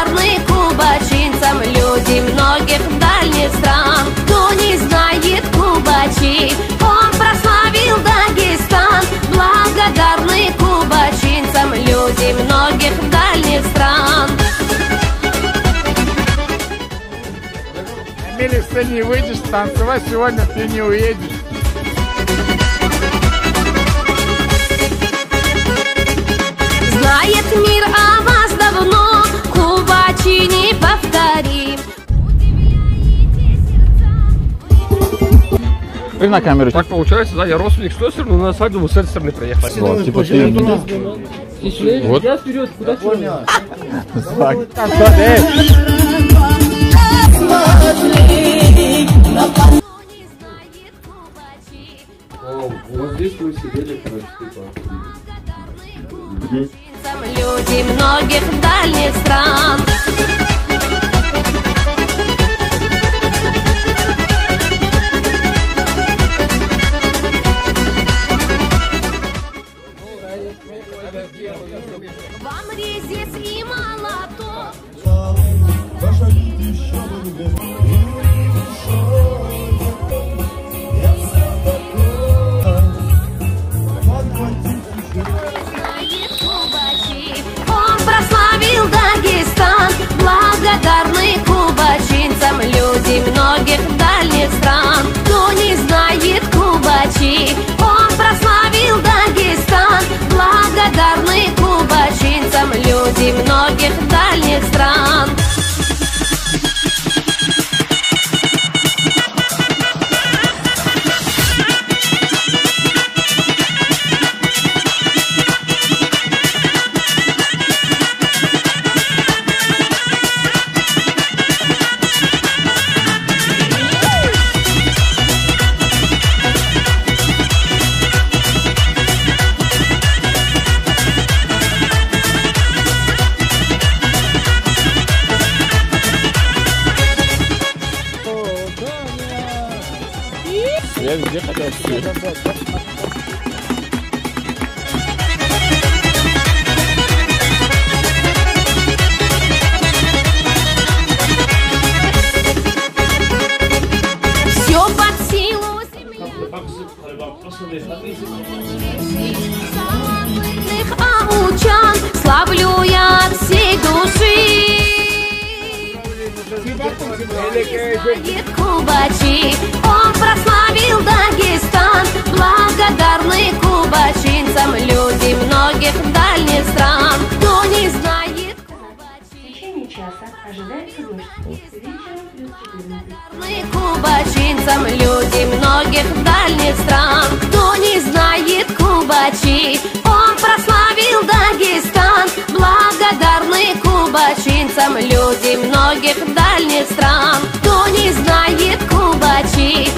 Благодарны кубачинцам люди многих дальних стран. Кто не знает Кубачи, он прославил Дагестан. Благодарны кубачинцам люди многих дальних стран. На милице не выйдешь, танцевать сегодня ты не уедешь. Ты на камеру. Так получается, да, я родственник с той стороны, но на свадьбу мы с этой стороны приехали. Вот, типа ты... Вот. Я вперед, куда Так. Вот здесь мы сидели, короче, типа. Люди многих дальних стран Резец и молоток. Знает Я везде хотел Все под силу Самых аучан Славлю я от всей души кубачинцам люди многих дальних стран. Кто не знает Кубачи, он прославил Дагестан. Благодарны кубачинцам люди многих дальних стран. Кто не знает Кубачи,